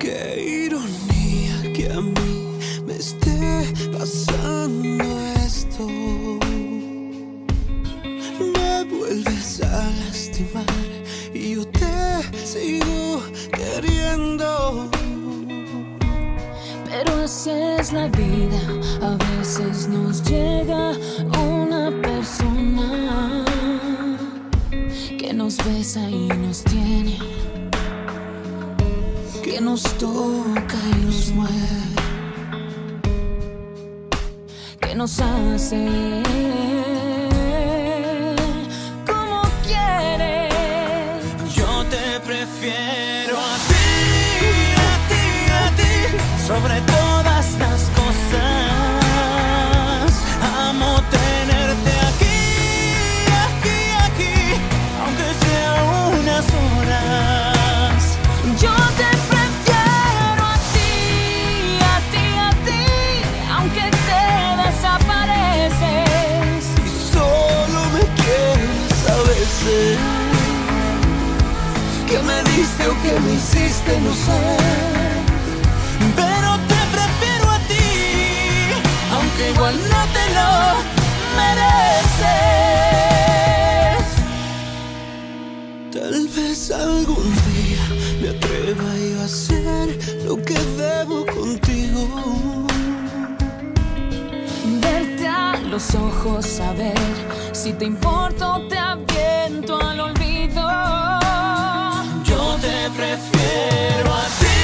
Qué ironía que a mí me esté pasando esto. Me vuelves a lastimar y yo te sigo queriendo. Pero así es la vida, a veces nos llega una persona que nos besa y nos tiene que nos toca y nos mueve, que nos hace como quiere. Yo te prefiero a ti, a ti, a ti, sobre todas veces. ¿Qué me diste o qué me hiciste? No sé. Pero te prefiero a ti, aunque igual no te lo mereces. Tal vez algún día me atreva yo a hacer lo que los ojos, saber si te importo, te aviento al olvido. Yo te prefiero a ti,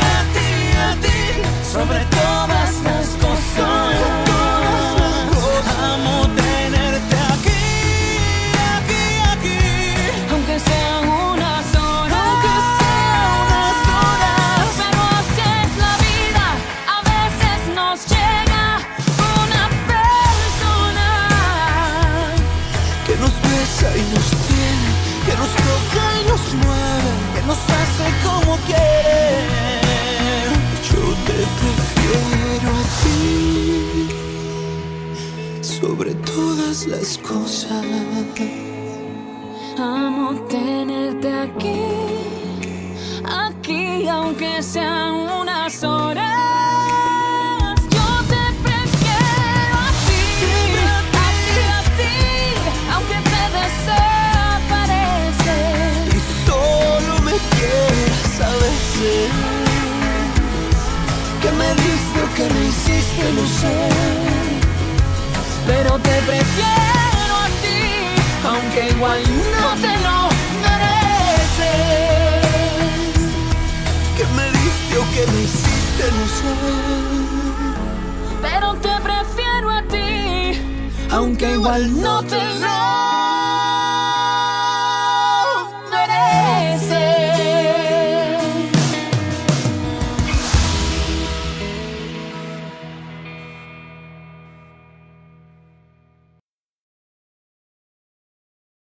a ti, a ti, sobre sobre todas las cosas. Amo tenerte aquí, aquí, aunque sean unas horas. Yo te prefiero a ti, a ti, a ti, aunque te desapareces. Y solo me quieres a veces. Que me diste o que me hiciste, no sé. Pero te prefiero a ti, aunque igual no te lo mereces. Que me diste o que me hiciste, no sé. Pero te prefiero a ti, aunque igual no te lo